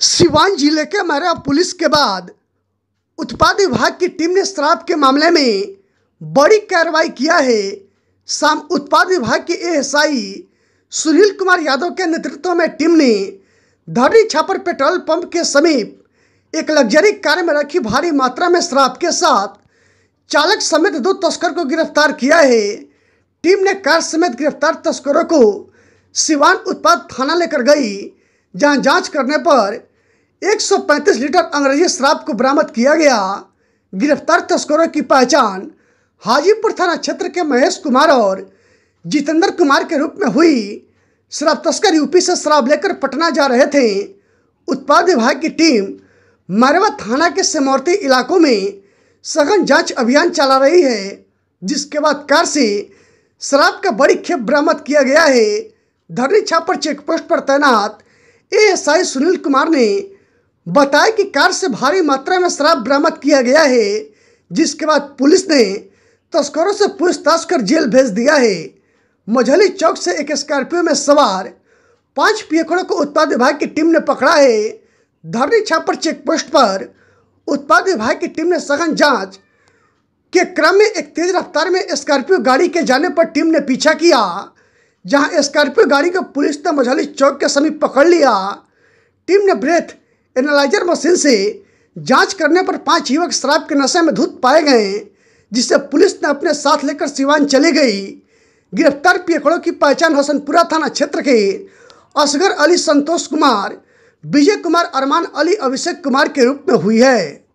सिवान ज़िले के मैरा पुलिस के बाद उत्पाद विभाग की टीम ने शराब के मामले में बड़ी कार्रवाई किया है। शाम उत्पाद विभाग के एएसआई सुनील कुमार यादव के नेतृत्व में टीम ने धरनी छापर पेट्रोल पंप के समीप एक लग्जरी कार में रखी भारी मात्रा में शराब के साथ चालक समेत दो तस्कर को गिरफ़्तार किया है। टीम ने कार समेत गिरफ़्तार तस्करों को सिवान उत्पाद थाना लेकर गई, जहाँ जाँच करने पर 135 लीटर अंग्रेज़ी शराब को बरामद किया गया। गिरफ़्तार तस्करों की पहचान हाजीपुर थाना क्षेत्र के महेश कुमार और जितेंद्र कुमार के रूप में हुई। शराब तस्कर यूपी से शराब लेकर पटना जा रहे थे। उत्पाद विभाग की टीम मरवा थाना के सिमौरती इलाकों में सघन जाँच अभियान चला रही है, जिसके बाद कार से शराब का बड़ी खेप बरामद किया गया है। धरनी छापर चेक पोस्ट पर तैनात एएसआई सुनील कुमार ने बताया कि कार से भारी मात्रा में शराब बरामद किया गया है, जिसके बाद पुलिस ने तस्करों से पूछताछ कर जेल भेज दिया है। मझली चौक से एक स्कॉर्पियो में सवार पाँच पियकड़ों को उत्पाद विभाग की टीम ने पकड़ा है। धरनी छापर चेक पोस्ट पर उत्पाद विभाग की टीम ने सघन जाँच के क्रम में एक तेज रफ्तार में स्कॉर्पियो गाड़ी के जाने पर टीम ने पीछा किया, जहाँ स्कॉर्पियो गाड़ी को पुलिस ने मझली चौक के समीप पकड़ लिया। टीम ने ब्रेथ एनालाइजर मशीन से जाँच करने पर पाँच युवक शराब के नशे में धुत पाए गए जिसे पुलिस ने अपने साथ लेकर सिवान चली गई। गिरफ़्तार पियकड़ों की पहचान हसनपुरा थाना क्षेत्र के असगर अली संतोष कुमार, विजय कुमार अरमान अली अभिषेक कुमार के रूप में हुई है।